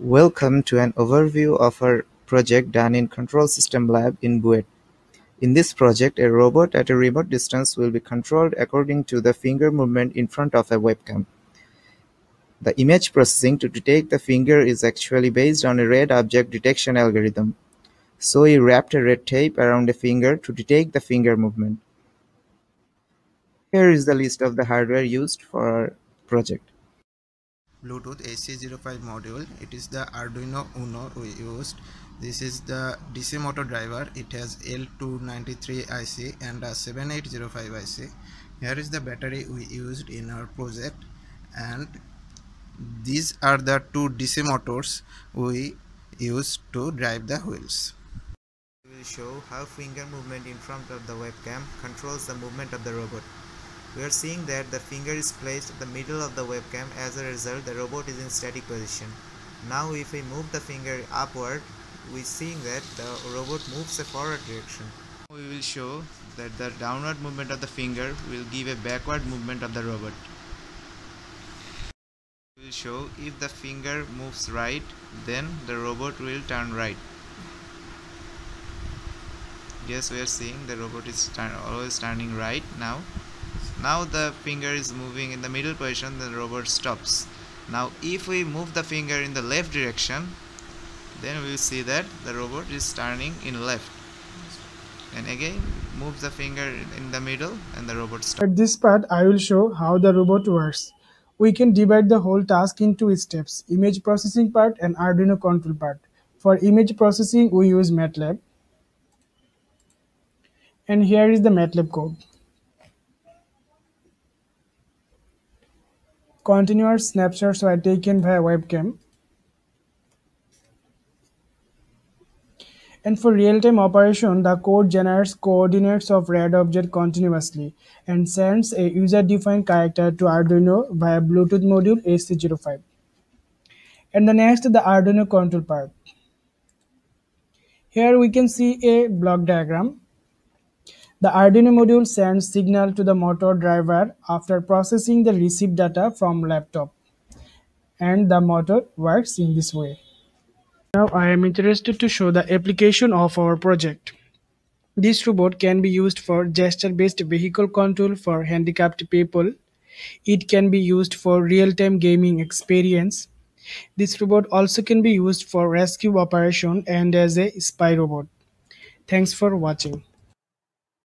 Welcome to an overview of our project done in Control System Lab in BUET. In this project, a robot at a remote distance will be controlled according to the finger movement in front of a webcam. The image processing to detect the finger is actually based on a red object detection algorithm. So we wrapped a red tape around a finger to detect the finger movement. Here is the list of the hardware used for our project. Bluetooth HC-05 module. It is the Arduino Uno we used. This is the DC motor driver. It has L293 IC and a 7805 IC. Here is the battery we used in our project and these are the two DC motors we used to drive the wheels. We will show how finger movement in front of the webcam controls the movement of the robot. We are seeing that the finger is placed at the middle of the webcam as a result the robot is in static position. Now if we move the finger upward, we seeing that the robot moves a forward direction. We will show that the downward movement of the finger will give a backward movement of the robot. We will show if the finger moves right, then the robot will turn right. Yes, we are seeing the robot is always turning right now now the finger is moving in the middle position the robot stops now if we move the finger in the left direction then we will see that the robot is turning in left and again move the finger in the middle and the robot stops. At this part I will show how the robot works. We can divide the whole task into steps image processing part and Arduino control part. For image processing we use MATLAB and here is the MATLAB code. Continuous snapshots were taken via webcam. And for real-time operation, the code generates coordinates of red object continuously and sends a user-defined character to Arduino via Bluetooth module HC-05. And the next, the Arduino control part. Here we can see a block diagram the Arduino module sends signal to the motor driver after processing the received data from laptop and the motor works in this way. Now I am interested to show the application of our project. This robot can be used for gesture-based vehicle control for handicapped people. It can be used for real-time gaming experience. This robot also can be used for rescue operation and as a spy robot. Thanks for watching.